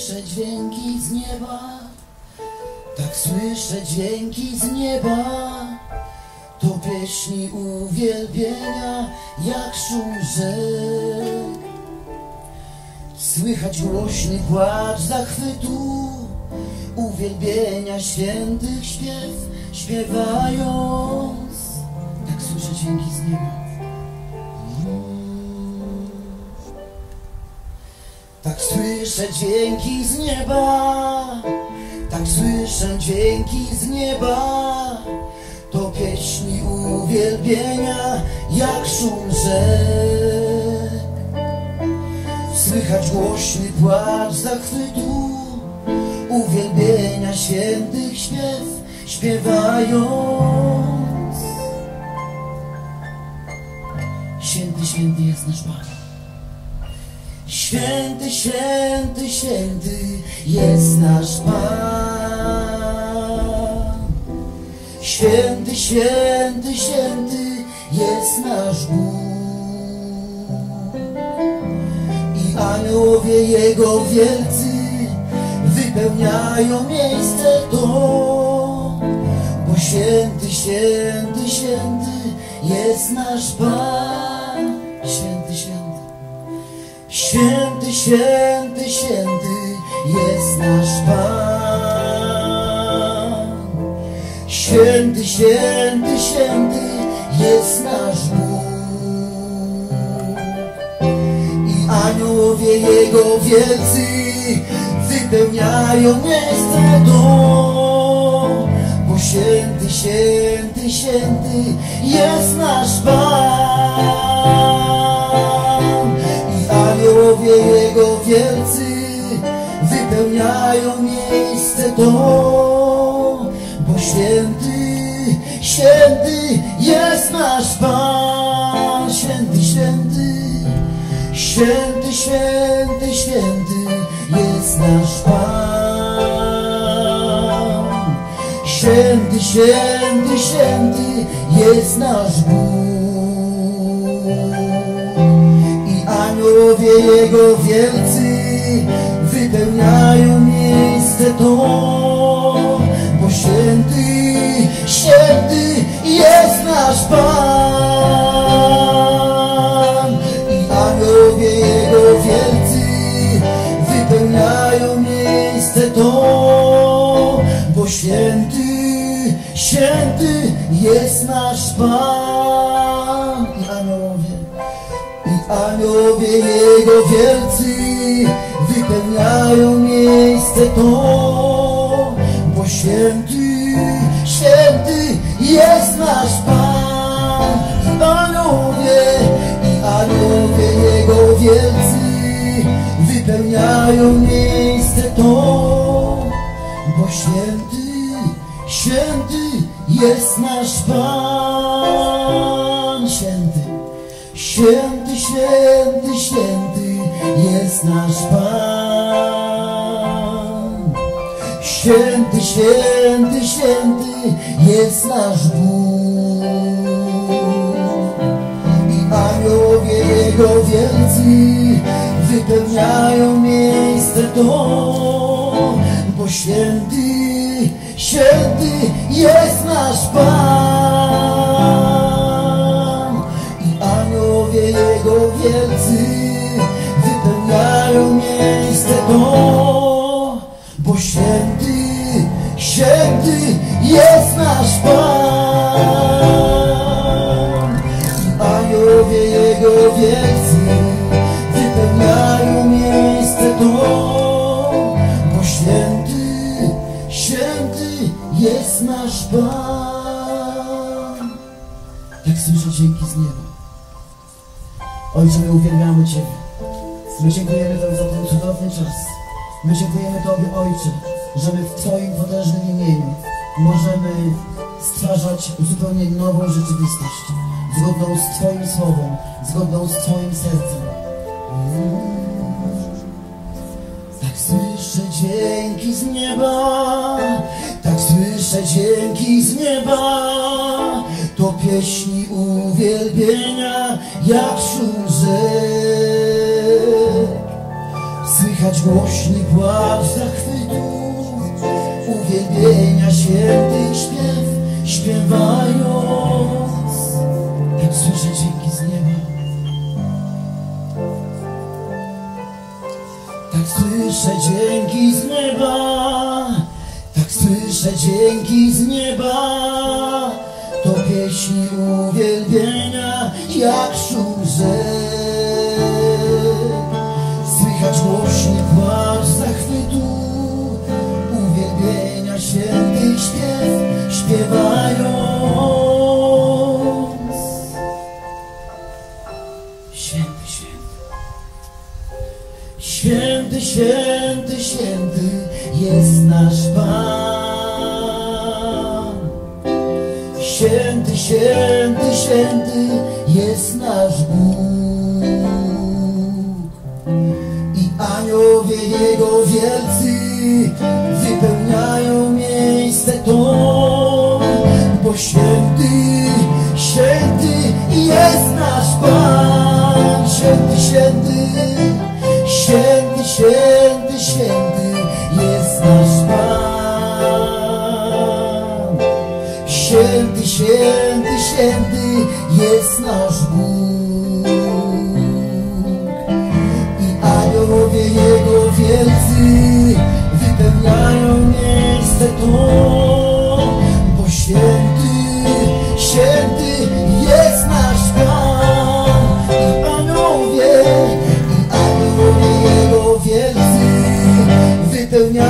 słyszę dźwięki z nieba, tak słyszę dźwięki z nieba. To pieśni uwielbienia, jak szum rzek. Słychać głośny płacz zachwytu, uwielbienia świętych śpiew, śpiewając. Tak słyszę dźwięki z nieba. Słyszę dźwięki z nieba, tak słyszę dźwięki z nieba. To pieśni uwielbienia, jak szum rzek. Słychać głośny płacz zachwytu, uwielbienia świętych śpiew, śpiewając. Święty, święty jest nasz Pan. Święty, święty, święty jest nasz Pan. Święty, święty, święty jest nasz Bóg. I aniołowie Jego wielcy wypełniają miejsce to. Bo święty, święty, święty jest nasz Pan. Święty, święty. Święty, święty, święty jest nasz Pan. Święty, święty, święty jest nasz Bóg. I aniołowie Jego wielcy wypełniają miejsce to. Bo święty, święty, święty jest nasz Pan. Aniołowie Jego wielcy wypełniają miejsce to. Bo święty, święty jest nasz Pan. Święty, święty, święty, święty, święty jest nasz Pan. Święty, święty, święty jest nasz Bóg. Aniołowie Jego wielcy wypełniają miejsce to. Bo święty, święty jest nasz Pan. I aniołowie Jego wielcy wypełniają miejsce to. Bo święty, święty jest nasz Pan. Aniołowie Jego wielcy wypełniają miejsce to. Bo święty, święty jest nasz Pan. I aniołowie, i aniołowie Jego wielcy wypełniają miejsce to. Bo święty, święty jest nasz Pan. Święty, święty, święty, święty jest nasz Pan. Święty, święty, święty jest nasz Bóg. I aniołowie Jego wielcy wypełniają miejsce to. Bo święty, święty jest nasz Pan. Wielcy wypełniają miejsce to. Bo święty, święty jest nasz Pan. I aniołowie Jego wielcy wypełniają miejsce to. Bo święty, święty jest nasz Pan. Jak słyszę dzięki z nieba. Ojcze, my uwielbiamy Ciebie. My dziękujemy Tobie za ten cudowny czas. My dziękujemy Tobie, Ojcze, że my w Twoim potężnym imieniu możemy stwarzać zupełnie nową rzeczywistość, zgodną z Twoim słowem, zgodną z Twoim sercem. Tak słyszę dźwięki z nieba, tak słyszę dźwięki z nieba. To pieśni uwielbienia, jak szum rzek. Słychać głośny płacz zachwytu Uwielbienia świętych śpiew Śpiewając. Jak słyszę dźwięki z nieba. Tak słyszę dźwięki z nieba. Tak słyszę dźwięki z nieba Uwielbienia Jak szum rzek Słychać głośny płacz zachwytu. Uwielbienia świętych śpiew Śpiewając. Święty, święty. Święty, święty, święty jest nasz Pan. Święty, święty, jest nasz Bóg. I aniołowie Jego wielcy wypełniają miejsce to, bo święty, święty jest nasz Pan. Święty, święty, święty, święty, święty wypełniają miejsce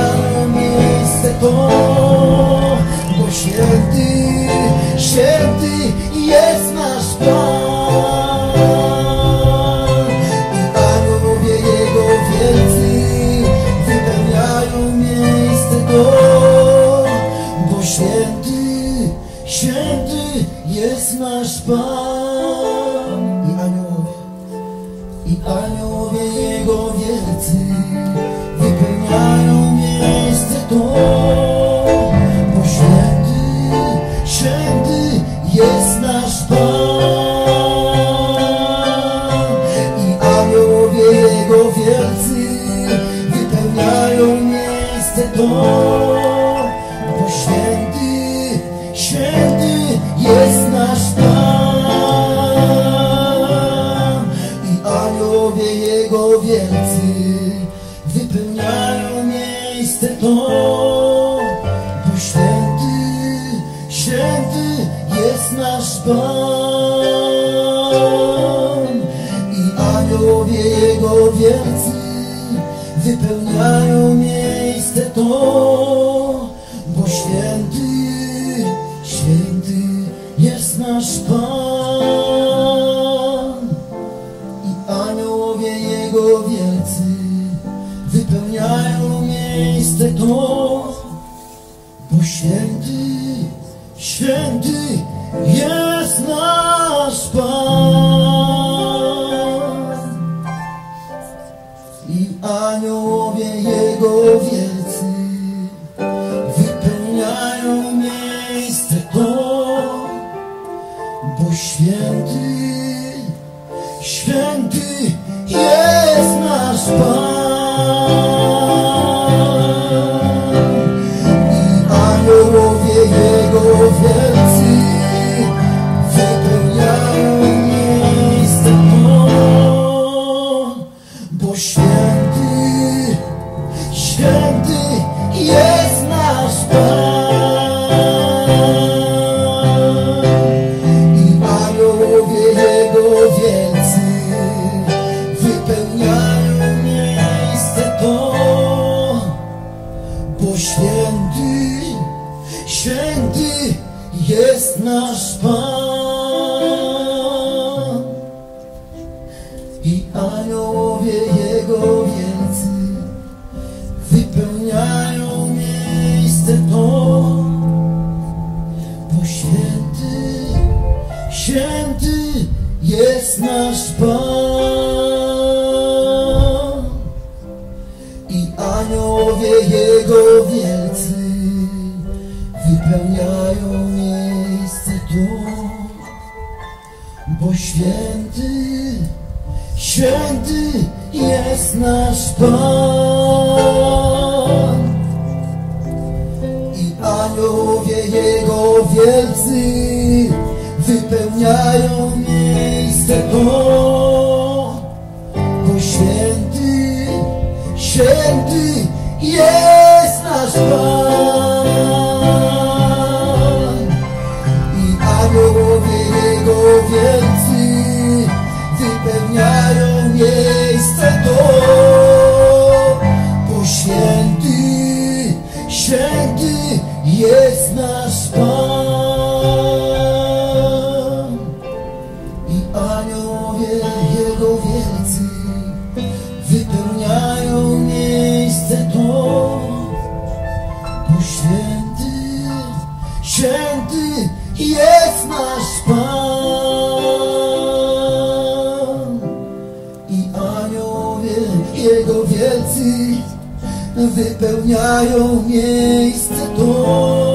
Wypełniają miejsce to, bo święty, święty jest nasz Pan. I aniołowie Jego wielcy wypełniają miejsce to, miejsce to, bo święty, święty jest Pan. I aniołowie Jego wielcy wypełniają miejsce to, bo święty, święty jest nasz Pan. I aniołowie Jego wielcy wypełniają miejsce to, bo święty, święty jest nasz Pan. I aniołowie wypełniają miejsce to,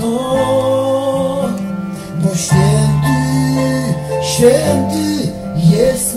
to, bo święty, święty jest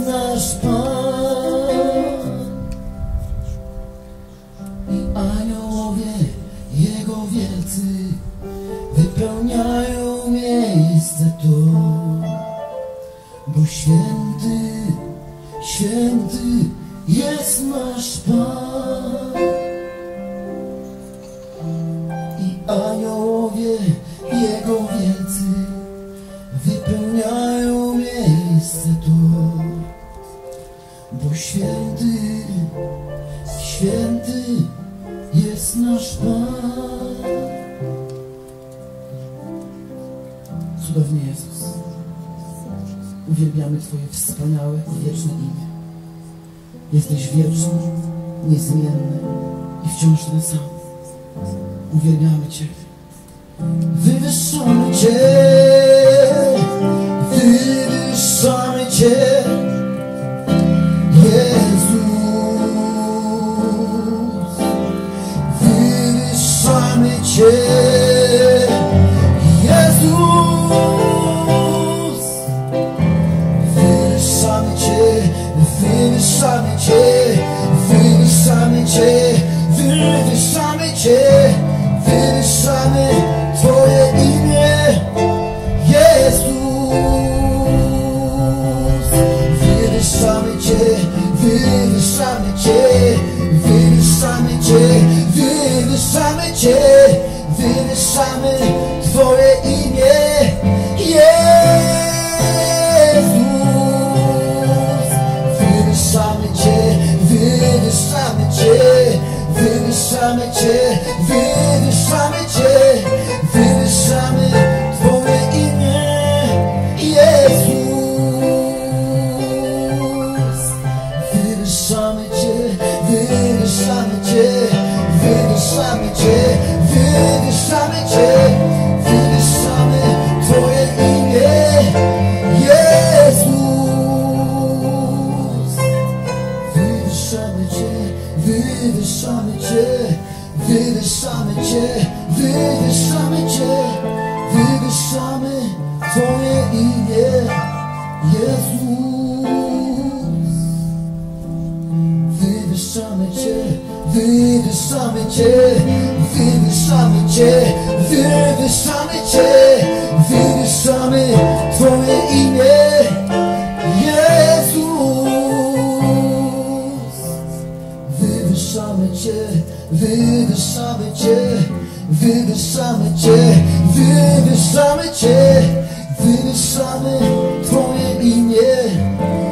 uwielbiamy Twoje wspaniałe i wieczne imię. Jesteś wieczny, niezmienny i wciąż ten sam. Uwielbiamy Cię. Wywyższamy Cię, wywyższamy Cię, wywyższamy Twoje imię, Jezus. Wywyższamy Cię, wywyższamy Cię, wywyższamy Cię, wywyższamy Cię, wywyższamy Twoje wywyższamy Cię, wywyższamy Cię, Wywyższamy Cię, wywyższamy Cię, wywyższamy Cię, wywyższamy Twoje imię.